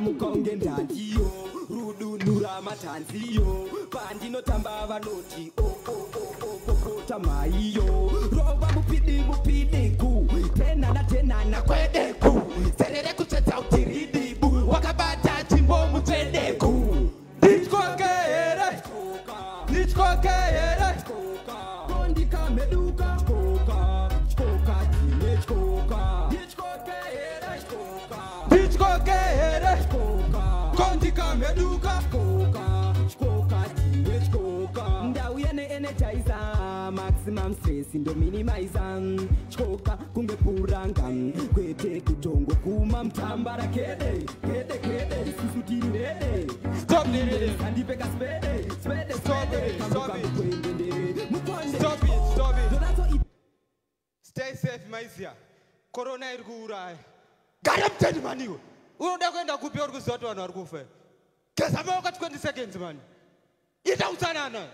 mukonge ndatiyo rudunura matanziyo pandinotamba vanoti okokokokota maiyo rova mupidi mupidi ku tenana tenana kwe kondikameduka koka koka tiwe koka ndauya neenejaiza maximum stress ndominimaiza choka kunge puranga kwete kutongo kuma mtamba rakede kede kede isusu tiri rede andipeka sedeeeeeoaoi stay safe maizia korona iri kuuraya gara mtendimaniwe unoda kuenda kupi uri kuziva kuti vanhu vari kufa geza maoka 20 seconds mani ita utsanana